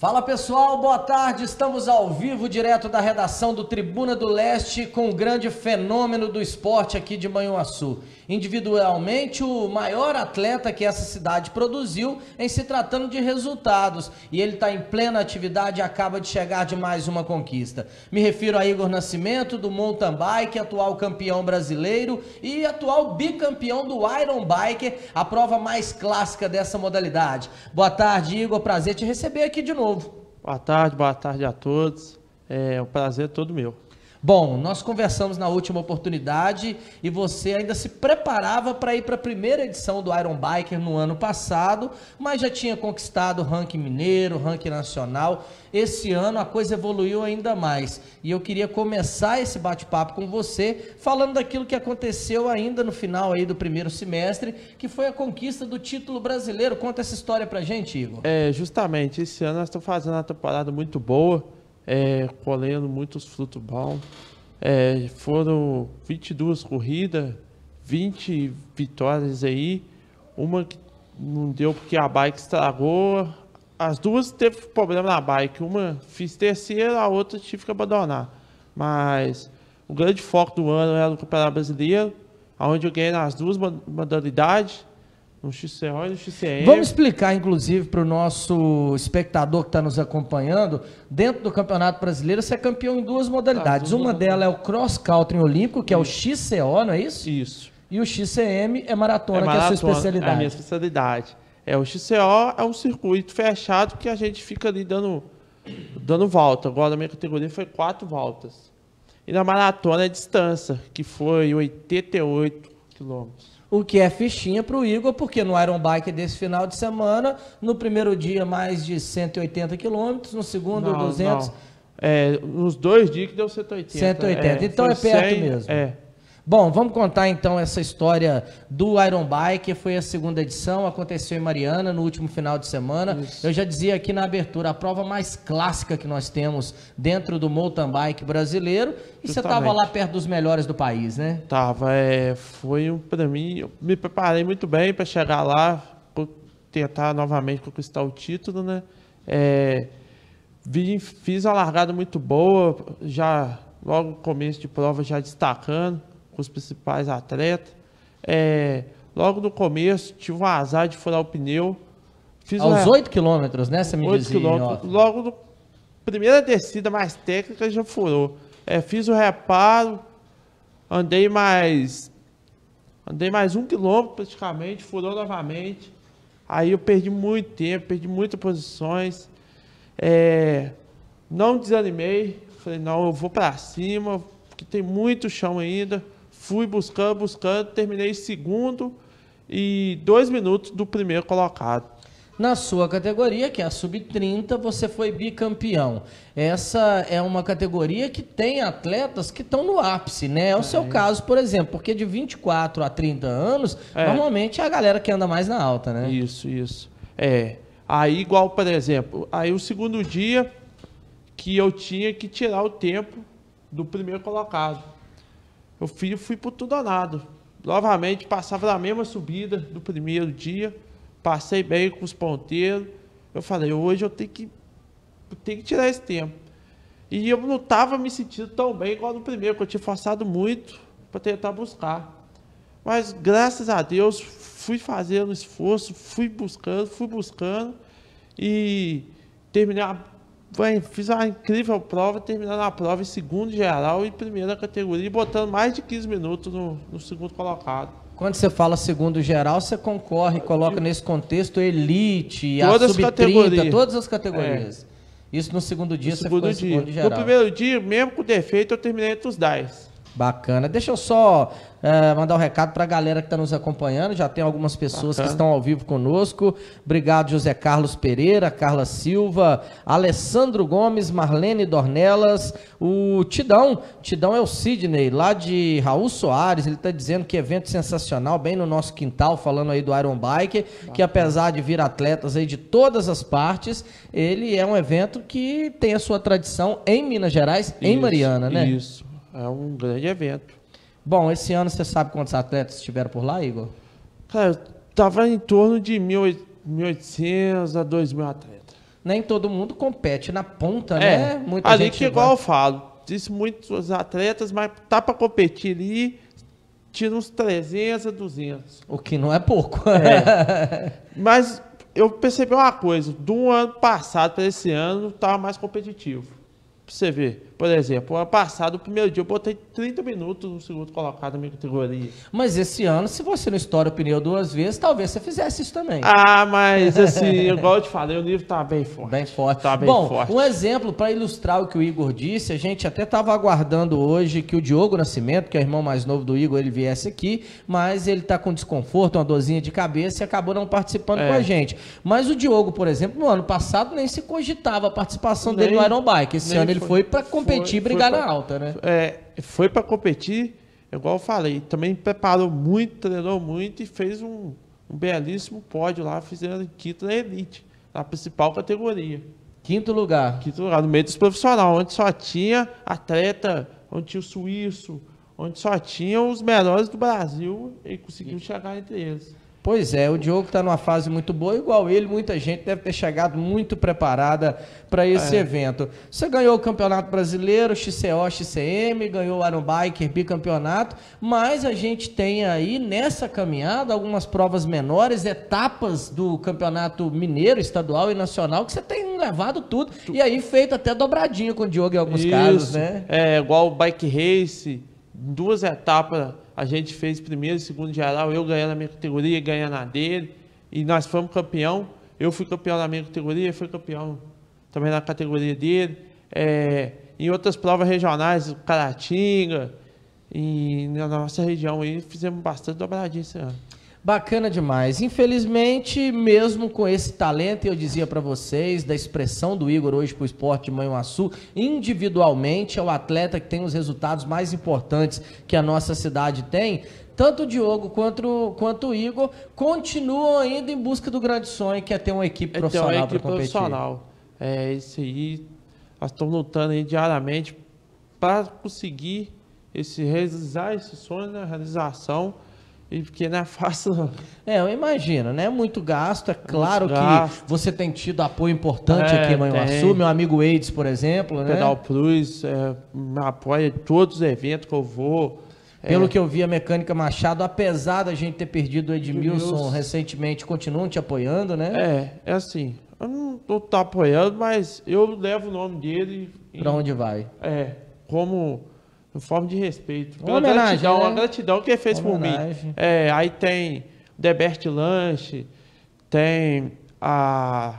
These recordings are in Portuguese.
Fala pessoal, boa tarde. Estamos ao vivo, direto da redação do Tribuna do Leste, com o grande fenômeno do esporte aqui de Manhuaçu. Individualmente, o maior atleta que essa cidade produziu em se tratando de resultados. E ele está em plena atividade e acaba de chegar de mais uma conquista. Me refiro a Igor Nascimento, do mountain bike, atual campeão brasileiro e atual bicampeão do Iron Bike, a prova mais clássica dessa modalidade. Boa tarde, Igor. Prazer te receber aqui de novo novo. Boa tarde, boa tarde a todos. É um prazer todo meu. Bom, nós conversamos na última oportunidade e você ainda se preparava para ir para a primeira edição do Iron Biker no ano passado, mas já tinha conquistado o ranking mineiro, ranking nacional. Esse ano a coisa evoluiu ainda mais e eu queria começar esse bate-papo com você falando daquilo que aconteceu ainda no final aí do primeiro semestre, que foi a conquista do título brasileiro. Conta essa história para gente, Igor. É, justamente, esse ano nós estamos fazendo uma temporada muito boa é, colhendo muitos frutos bons. É, foram 22 corridas, 20 vitórias aí. Uma que não deu porque a bike estragou. As duas teve problema na bike. Uma fiz terceira, a outra tive que abandonar. Mas o grande foco do ano era o Campeonato Brasileiro, onde eu ganhei nas duas modalidades. No XCO e no XCM. Vamos explicar, inclusive, para o nosso espectador que está nos acompanhando, dentro do Campeonato Brasileiro, você é campeão em duas modalidades. Ah, Uma delas é o cross country olímpico, que isso. é o XCO, não é isso? Isso. E o XCM é maratona, é maratona, que é a sua especialidade. É a minha especialidade. É, o XCO é um circuito fechado que a gente fica ali dando, dando volta. Agora, a minha categoria foi quatro voltas. E na maratona é distância, que foi 88 quilômetros o que é fichinha para o Igor, porque no Iron Bike desse final de semana, no primeiro dia mais de 180 quilômetros, no segundo não, 200. Não. É, nos dois dias que deu 180. 180, é, então é perto 100, mesmo. É. Bom, vamos contar então essa história do Iron Bike, foi a segunda edição, aconteceu em Mariana no último final de semana. Isso. Eu já dizia aqui na abertura, a prova mais clássica que nós temos dentro do mountain bike brasileiro. E Justamente. você estava lá perto dos melhores do país, né? Tava, é, foi um para mim, eu me preparei muito bem para chegar lá, tentar novamente conquistar o título, né? É, vi, fiz a largada muito boa, já logo no começo de prova já destacando com os principais atletas. É, logo no começo, tive um azar de furar o pneu. Fiz Aos 8 quilômetros, né? Você me 8 dizia, quilômetros. Logo no primeira descida mais técnica já furou. É, fiz o reparo, andei mais. Andei mais um quilômetro praticamente, furou novamente. Aí eu perdi muito tempo, perdi muitas posições. É, não desanimei. Falei, não, eu vou para cima, porque tem muito chão ainda fui buscando, buscando, terminei segundo e dois minutos do primeiro colocado. Na sua categoria, que é a sub-30, você foi bicampeão. Essa é uma categoria que tem atletas que estão no ápice, né? É o é. seu caso, por exemplo, porque de 24 a 30 anos, é. normalmente é a galera que anda mais na alta, né? Isso, isso. É. Aí, igual, por exemplo, aí o segundo dia que eu tinha que tirar o tempo do primeiro colocado eu fui, fui por tudo ou nada. Novamente, passava na mesma subida do primeiro dia, passei bem com os ponteiros. Eu falei, hoje eu tenho que, eu tenho que tirar esse tempo. E eu não estava me sentindo tão bem igual no primeiro, que eu tinha forçado muito para tentar buscar. Mas graças a Deus fui fazendo esforço, fui buscando, fui buscando e terminei fiz uma incrível prova, terminando a prova em segundo geral e primeira categoria, e botando mais de 15 minutos no, no segundo colocado. Quando você fala segundo geral, você concorre, coloca nesse contexto elite, todas a sub-30, todas as categorias. É. Isso no segundo dia no você segundo ficou dia. segundo geral. No primeiro dia, mesmo com defeito, eu terminei entre os 10. Bacana. Deixa eu só é, mandar um recado para a galera que está nos acompanhando. Já tem algumas pessoas Bacana. que estão ao vivo conosco. Obrigado, José Carlos Pereira, Carla Silva, Alessandro Gomes, Marlene Dornelas, o Tidão. Tidão é o Sidney, lá de Raul Soares. Ele está dizendo que evento sensacional, bem no nosso quintal, falando aí do Iron Bike, Bacana. que apesar de vir atletas aí de todas as partes, ele é um evento que tem a sua tradição em Minas Gerais, isso, em Mariana, né? Isso é um grande evento. Bom, esse ano você sabe quantos atletas estiveram por lá, Igor? Cara, estava em torno de 1.800 a 2.000 atletas. nem todo mundo compete na ponta, É, né? Muita ali gente que igual vai- eu falo, disse muitos atletas, mas tá para competir ali, tira uns 300 a 200. O que não é pouco. Mas eu percebi uma coisa, do ano passado para esse ano, tava mais competitivo. Pra você ver, por exemplo, ano passado, o primeiro dia, eu botei 30 minutos no segundo colocado na minha categoria. Mas esse ano, se você não estoura o pneu duas vezes, talvez você fizesse isso também. Ah, mas assim, igual eu te falei, o nível tá bem forte. Bem forte. Tá bem Bom, forte. um exemplo para ilustrar o que o Igor disse, a gente até estava aguardando hoje que o Diogo Nascimento, que é o irmão mais novo do Igor, ele viesse aqui, mas ele está com desconforto, uma dorzinha de cabeça e acabou não participando É. com a gente. Mas o Diogo, por exemplo, no ano passado nem se cogitava a participação Nem- dele no Iron Bike. Esse ano ele foi. foi para competir Foi- e brigar foi na pra- alta, né? É, foi para competir, igual eu falei, também preparou muito, treinou muito e fez um, um belíssimo pódio lá, fizeram quinto na elite, na principal categoria. Quinto lugar. Quinto lugar, no meio dos profissionais, onde só tinha atleta, onde tinha o suíço, onde só tinha os melhores do Brasil e conseguiu chegar entre eles. Pois é, o Diogo está numa fase muito boa, igual ele, muita gente deve ter chegado muito preparada para esse É. evento. Você ganhou o Campeonato Brasileiro, XCO, XCM, ganhou o Iron Biker bicampeonato, mas a gente tem aí nessa caminhada algumas provas menores, etapas do Campeonato Mineiro, Estadual e Nacional, que você tem levado tudo, e aí feito até dobradinho com o Diogo em alguns casos, né? É, igual o bike race, duas etapas a gente fez primeiro segundo geral, eu ganhando na minha categoria ganhando na dele, e nós fomos campeão. Eu fui campeão na minha categoria, foi campeão também na categoria dele. É, em outras provas regionais, Caratinga, e na nossa região aí, fizemos bastante dobradinha esse ano. Bacana demais. Infelizmente, mesmo com esse talento, eu dizia para vocês, da expressão do Igor hoje para o esporte de Manhuaçu, individualmente é o atleta que tem os resultados mais importantes que a nossa cidade tem. Tanto o Diogo quanto, o- quanto o Igor continuam ainda em busca do grande sonho, que é ter uma equipe Então, profissional é para competir. profissional. É isso aí. Nós estamos lutando aí diariamente para conseguir esse, realizar esse sonho, né? Realização. E porque não é fácil. É, eu imagino, né? Muito gasto. É claro que gasto. você tem tido apoio importante É, aqui em Manhuaçu. Meu amigo Eides, por exemplo, né? Pedal Plus é, me apoia em todos os eventos que eu vou. Pelo É, que eu vi, a Mecânica Machado, apesar da gente ter perdido o Edmilson Edmilson. recentemente, continuam te apoiando, né? É, é assim. Eu não tô, tô apoiando, mas eu levo o nome dele. em- Pra onde vai? É, como em forma de respeito. Uma Pela homenagem, gratidão, né? uma gratidão que ele fez por mim. Homenagem. É, aí tem Debert Lanche, tem a,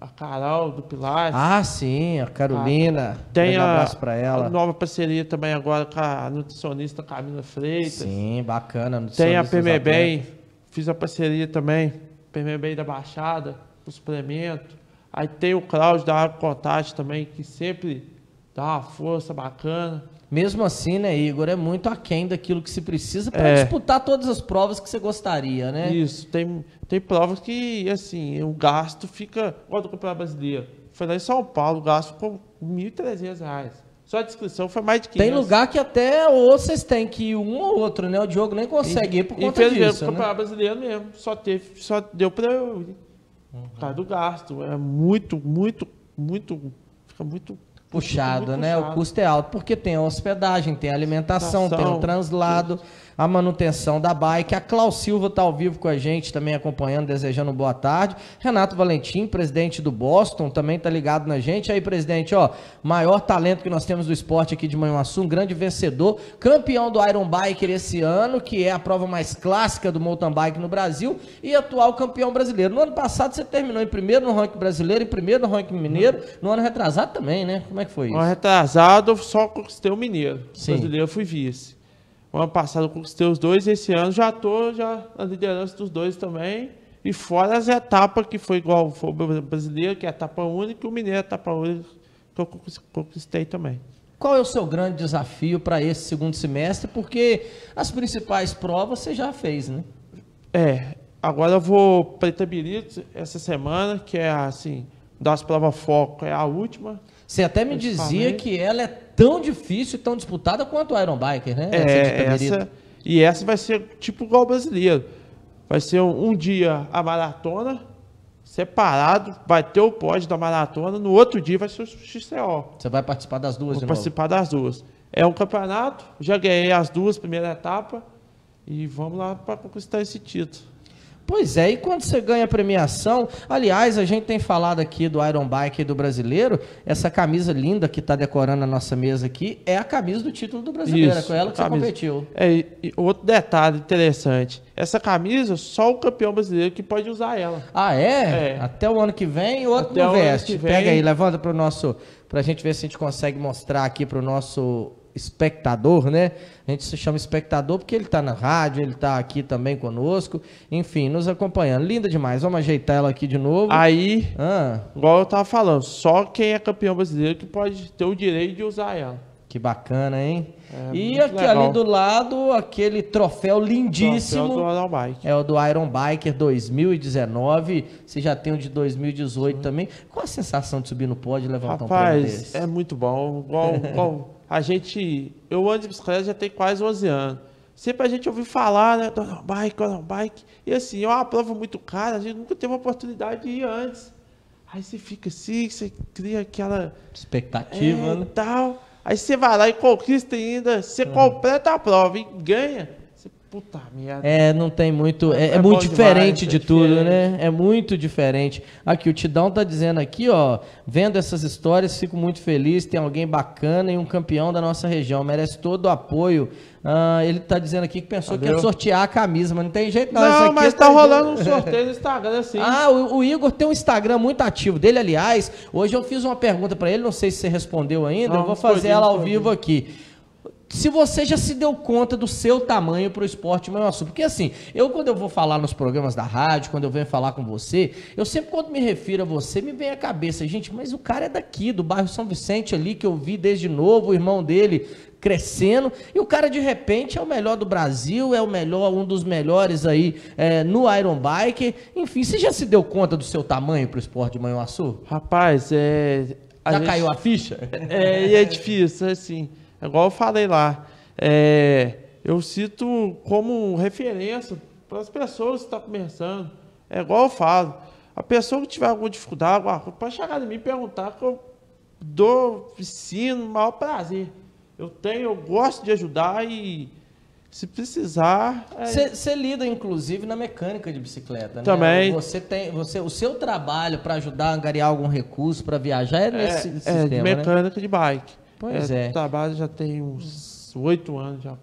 a Carol do Pilar. Ah, sim, a Carolina. tem Grande a, abraço pra a ela. nova parceria também agora com a nutricionista Camila Freitas. Sim, bacana. Tem a PMBem, fiz a parceria também, PMBem da Baixada, o suplemento. Aí tem o Cláudio da Água Contato também, que sempre dá uma força bacana. Mesmo assim, né, Igor, é muito aquém daquilo que se precisa para É. disputar todas as provas que você gostaria, né? Isso, tem, tem provas que, assim, o gasto fica. Igual do Campeonato Brasileiro. Foi lá em São Paulo, o gasto ficou 1.300 reais. Só a descrição foi mais de 500. Tem lugar que até ou vocês têm que ir um ou outro, né? O Diogo nem consegue ir por conta disso, o né? Campeonato Brasileiro mesmo. Só, teve, só deu pra eu ir. Por causa do gasto. É muito, muito, muito. Fica muito. Puxado, muito né? O puxado. custo é alto porque tem a hospedagem, tem a alimentação, tem o translado, a manutenção da bike. A Klaus Silva está ao vivo com a gente, também acompanhando, desejando boa tarde. Renato Valentim, presidente do Boston, também está ligado na gente. Aí, presidente, ó, maior talento que nós temos do esporte aqui de Manhuaçu, um grande vencedor, campeão do Iron Biker esse ano, que é a prova mais clássica do mountain bike no Brasil, e atual campeão brasileiro. No ano passado você terminou em primeiro no ranking brasileiro, em primeiro no ranking mineiro, no ano retrasado também, né? Como é que foi isso? Ano retrasado, eu só conquistei o Mineiro. Sim. Brasileiro, eu fui vice. O ano passado eu conquistei os dois, esse ano já tô já na liderança dos dois também. E fora as etapas que foi igual foi o brasileiro, que é a etapa única, e o Mineiro é a etapa única que eu conquis- conquistei também. Qual é o seu grande desafio para esse segundo semestre? Porque as principais provas você já fez, né? É, agora eu vou para Itabirito essa semana, que é assim, das provas foco, é a última. Você até me dizia que ela é tão difícil e tão disputada quanto o Iron Biker, né? Essa É, Itabirito. essa, e essa vai ser tipo igual o brasileiro. Vai ser um, um dia a maratona, separado, vai ter o pódio da maratona, no outro dia vai ser o XCO. Você vai participar das duas Vou participar das duas. É um campeonato, já ganhei as duas primeiras etapas e vamos lá para conquistar esse título. Pois é, e quando você ganha premiação, aliás, a gente tem falado aqui do Iron Bike do brasileiro, essa camisa linda que está decorando a nossa mesa aqui é a camisa do título do brasileiro, é Isso, com ela que você competiu. É, e- outro detalhe interessante, essa camisa, só o campeão brasileiro que pode usar ela. Ah, é? É. Até o ano que vem, o outro Até não veste. vem. Pega aí, levanta para o nosso, para a gente ver se a gente consegue mostrar aqui para o nosso espectador, né? A gente se chama espectador porque ele está na rádio, ele está aqui também conosco, enfim, nos acompanhando. Linda demais. Vamos ajeitar ela aqui de novo. Aí, Ah, igual eu tava falando, só quem é campeão brasileiro que pode ter o direito de usar ela. que bacana, hein? É, e aqui legal. ali do lado, aquele troféu lindíssimo. Troféu do Iron Bike. É o do Iron Biker 2019. Você já tem o de 2018 também. Qual a sensação de subir no pódio e levantar um prêmio Rapaz, desse? é muito bom. Igual, igual a gente. Eu ando de bicicleta já tem quase 11 anos. Sempre a gente ouviu falar, né? Do Iron Bike, Iron Bike. E assim, é uma prova muito cara, a gente nunca teve a oportunidade de ir antes. Aí você fica assim, você cria aquela. Expectativa, é, né? tal. Aí você vai lá e conquista ainda. Você Uhum. completa a prova e ganha. Puta merda. É, não tem muito. É, é É muito diferente demais, de é tudo, diferente. né? É muito diferente. Aqui, o Tidão tá dizendo aqui, ó. Vendo essas histórias, fico muito feliz. Tem alguém bacana e um campeão da nossa região. Merece todo o apoio. Ah, ele tá dizendo aqui que pensou que ia Valeu. sortear a camisa, mas não tem jeito não. Não, mas tá de- rolando um sorteio no Instagram assim. Ah, o, o Igor tem um Instagram muito ativo dele, aliás. Hoje eu fiz uma pergunta pra ele, não sei se você respondeu ainda, Não, eu vou fazer ela ao vivo aqui. Se você já se deu conta do seu tamanho pro esporte Manhuaçu, porque assim, eu quando eu vou falar nos programas da rádio, quando eu venho falar com você, eu sempre quando me refiro a você, me vem à cabeça, gente, mas o cara é daqui, do bairro São Vicente ali, que eu vi desde novo, o irmão dele crescendo, e o cara de repente é o melhor do Brasil, é o melhor, um dos melhores aí é, no Iron Bike. Enfim, você já se deu conta do seu tamanho pro esporte de Manhuaçu? Rapaz, é. a Já gente- caiu a ficha? É, e é difícil, assim. É igual eu falei lá. É, eu cito como referência para as pessoas que estão começando. É igual eu falo. A pessoa que tiver alguma dificuldade, alguma coisa, pode chegar em mim e perguntar que eu dou, ensino, maior prazer. Eu tenho, eu gosto de ajudar e se precisar. é- Você lida, inclusive, na mecânica de bicicleta, né? Também. Você tem, você, o seu trabalho para ajudar a angariar algum recurso para viajar é nesse é, sistema, é, de né? mecânica de bike. Pois é. Trabalho já tem uns oito anos já.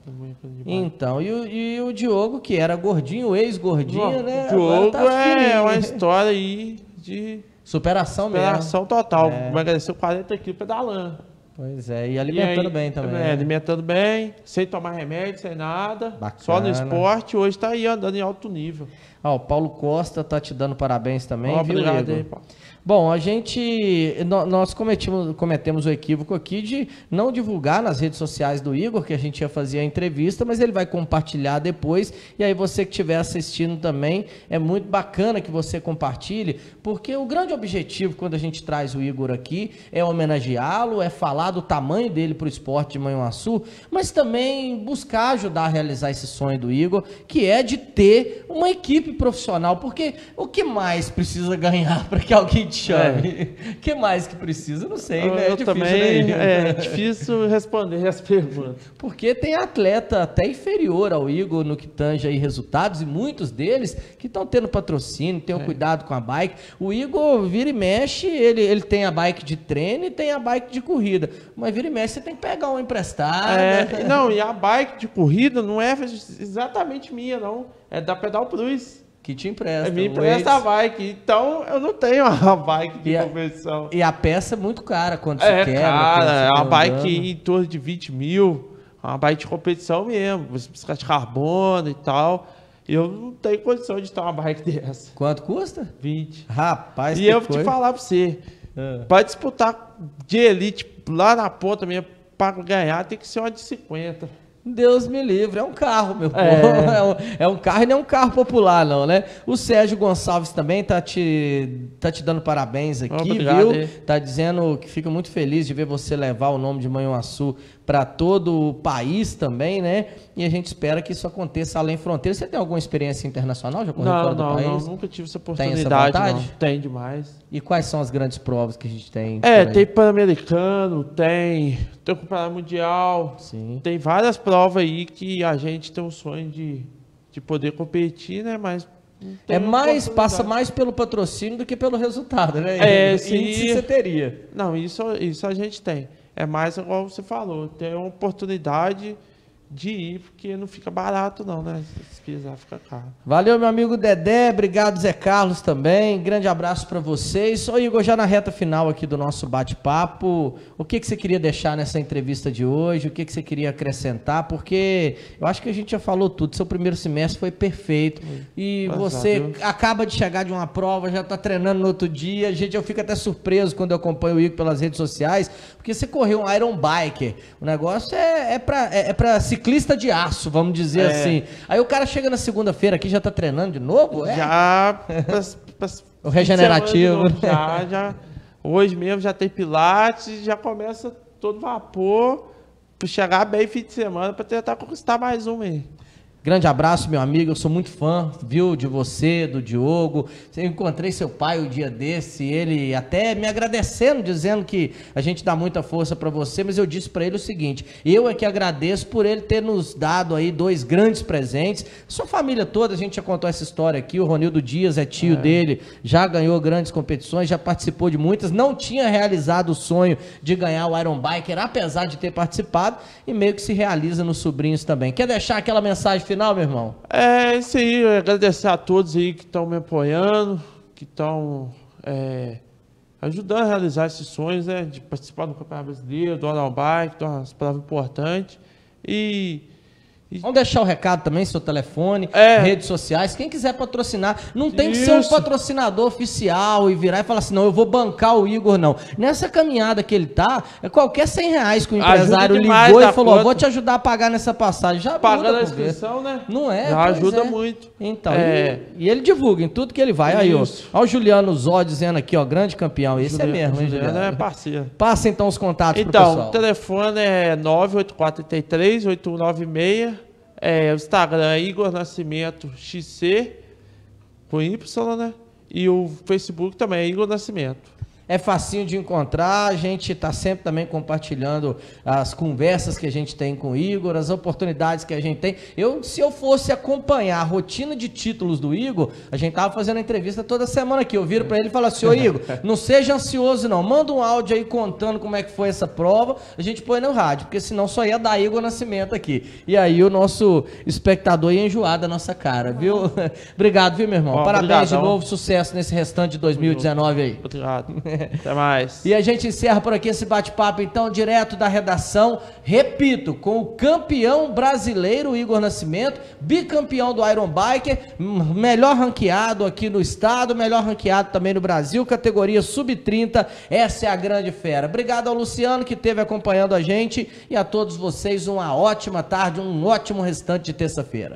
Então, e o, e o Diogo, que era gordinho, ex-gordinho, né? O Agora tá é uma história aí de Superação mesmo. superação total. É. Emagreceu 40 quilos pedalando. Pois é, e alimentando E aí, bem também. É, né? alimentando bem, sem tomar remédio, sem nada. Bacana. Só no esporte, hoje tá aí andando em alto nível. Ó, o Paulo Costa tá te dando parabéns também, Ó, viu, obrigado Igor? aí, Paulo. Bom, a gente. nó- Nós cometimos, cometemos o equívoco aqui de não divulgar nas redes sociais do Igor que a gente ia fazer a entrevista, mas ele vai compartilhar depois. E aí, você que estiver assistindo também, é muito bacana que você compartilhe, porque o grande objetivo quando a gente traz o Igor aqui é homenageá-lo, é falar do tamanho dele para o esporte de Manhuaçu, mas também buscar ajudar a realizar esse sonho do Igor, que é de ter uma equipe profissional. Porque o que mais precisa ganhar para que alguém te chame? O que mais que precisa? Não sei, eu né? É eu difícil, também né? é difícil responder as perguntas. Porque tem atleta até inferior ao Igor no que tange aí resultados, e muitos deles que estão tendo patrocínio, É. tenham cuidado com a bike. O Igor vira e mexe, ele, ele tem a bike de treino e tem a bike de corrida. Mas vira e mexe, você tem que pegar uma emprestada. É, não, e a bike de corrida não é exatamente minha, não. É da Pedal Plus. Que te empresta. É me empresta a bike. Então eu não tenho uma bike de E a- competição. E a peça é muito cara quando você É, quebra. cara, você é uma tá bike em torno de 20 mil. é Uma bike de competição mesmo. Bicicleta de carbono e tal. Eu não tenho condição de ter uma bike dessa. Quanto custa? 20. Rapaz, e eu vou te falar pra você. É. Pra disputar de elite lá na ponta mesmo, pra ganhar, tem que ser uma de 50. Deus me livre, é um carro, meu povo. É. É um, é um carro e não é um carro popular, não, né? O Sérgio Gonçalves também tá te, tá te dando parabéns aqui, Obrigado, viu? hein? Tá dizendo que fica muito feliz de ver você levar o nome de Manhuaçu para todo o país também, né? E a gente espera que isso aconteça além fronteiras. Você tem alguma experiência internacional? Já correu Não, fora do não, país? não, nunca tive essa Tem oportunidade. essa não. vontade? Tem demais. E quais são as grandes provas que a gente tem? É, tem Pan-Americano, tem, tem o Campeonato Mundial, Sim. tem várias provas aí que a gente tem um sonho de, de poder competir, né? Mas não tem É mais, passa mais pelo patrocínio do que pelo resultado, né? É, Índice sim. você teria. Não, isso, isso a gente tem. É mais igual você falou, tem uma oportunidade de ir, porque não fica barato não, né? Se quiser, fica caro. Valeu, meu amigo Dedé. Obrigado, Zé Carlos também. Grande abraço para vocês. Ô, Igor, já na reta final aqui do nosso bate-papo, o que, que você queria deixar nessa entrevista de hoje? O que, que você queria acrescentar? Porque eu acho que a gente já falou tudo. Seu primeiro semestre foi perfeito. E a você acaba de chegar de uma prova, já está treinando no outro dia. Gente, eu fico até surpreso quando eu acompanho o Igor pelas redes sociais, porque você correu um Iron Biker. O negócio é, é para é, é pra ciclista de aço, vamos dizer É. assim. Aí o cara chega na segunda-feira aqui já tá treinando de novo? É? Já pras- pras- O regenerativo. novo, Já, já. Hoje mesmo já tem pilates, já começa todo vapor para chegar bem fim de semana para tentar conquistar mais um aí. Grande abraço, meu amigo. Eu sou muito fã, viu, de você, do Diogo. Eu encontrei seu pai o dia desse, ele até me agradecendo, dizendo que a gente dá muita força para você, mas eu disse para ele o seguinte: eu é que agradeço por ele ter nos dado aí dois grandes presentes. Sua família toda, a gente já contou essa história aqui. O Ronildo Dias é tio dele, já ganhou grandes competições, já participou de muitas, não tinha realizado o sonho de ganhar o Iron Biker, apesar de ter participado, e meio que se realiza nos sobrinhos também. Quer deixar aquela mensagem final, meu irmão? É isso aí, agradecer a todos aí que estão me apoiando, que estão é, ajudando a realizar esses sonhos, né? De participar do Campeonato Brasileiro, do Bike, de umas provas importantes. E, e Vamos deixar o recado também, seu telefone, É. redes sociais. Quem quiser patrocinar, não tem que ser um Isso. patrocinador oficial e virar e falar assim: não, eu vou bancar o Igor, não. Nessa caminhada que ele tá, é qualquer 100 reais que o empresário ligou e falou: ó, vou te ajudar a pagar nessa passagem. Já muda a inscrição, né? Não é? Já ajuda é. muito. Então, É. e, e ele divulga em tudo que ele vai. Aí, ó. Isso. Ó, o Juliano Zó dizendo aqui, ó, grande campeão. Esse é mesmo, hein, Juliano Juliano? é parceiro. Passa então os contatos pro Então, pessoal. o telefone é 98433-8196. É, o Instagram é Igor Nascimento XC, com Y, né? E o Facebook também é Igor Nascimento. É facinho de encontrar, a gente está sempre também compartilhando as conversas que a gente tem com o Igor, as oportunidades que a gente tem. Eu, se eu fosse acompanhar a rotina de títulos do Igor, a gente tava fazendo entrevista toda semana aqui. Eu viro para ele e falo assim: Ô Igor, não seja ansioso não, manda um áudio aí contando como é que foi essa prova, a gente põe no rádio, porque senão só ia dar Igor Nascimento aqui. E aí o nosso espectador ia enjoar da nossa cara, viu? Obrigado, viu, meu irmão? Ó, Parabéns de obrigadão. novo, sucesso nesse restante de 2019 aí. Obrigado. Até mais. E a gente encerra por aqui esse bate-papo, então, direto da redação. Repito, com o campeão brasileiro Igor Nascimento, bicampeão do Iron Biker, melhor ranqueado aqui no estado, melhor ranqueado também no Brasil, categoria sub-30. Essa é a grande fera. Obrigado ao Luciano que esteve acompanhando a gente e a todos vocês uma ótima tarde, um ótimo restante de terça-feira.